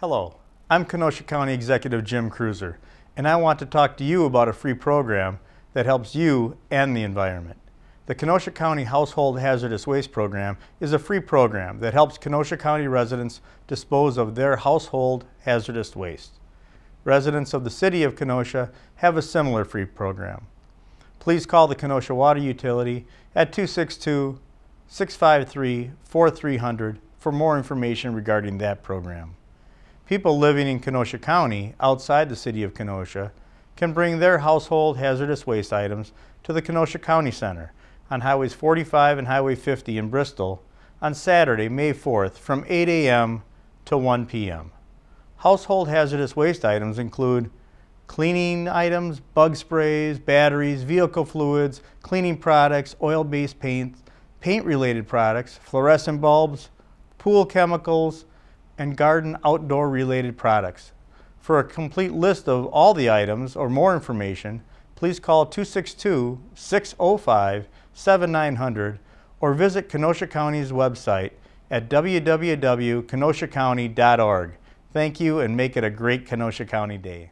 Hello, I'm Kenosha County Executive Jim Kreuser, and I want to talk to you about a free program that helps you and the environment. The Kenosha County Household Hazardous Waste Program is a free program that helps Kenosha County residents dispose of their household hazardous waste. Residents of the City of Kenosha have a similar free program. Please call the Kenosha Water Utility at 262 653 4300 for more information regarding that program. People living in Kenosha County outside the city of Kenosha can bring their household hazardous waste items to the Kenosha County Center on Highways 45 and Highway 50 in Bristol on Saturday, May 4th from 8 a.m. to 1 p.m. Household hazardous waste items include cleaning items, bug sprays, batteries, vehicle fluids, cleaning products, oil-based paints, paint-related products, fluorescent bulbs, pool chemicals, and garden outdoor related products. For a complete list of all the items or more information, please call 262-605-7900 or visit Kenosha County's website at www.kenoshacounty.org. Thank you and make it a great Kenosha County day.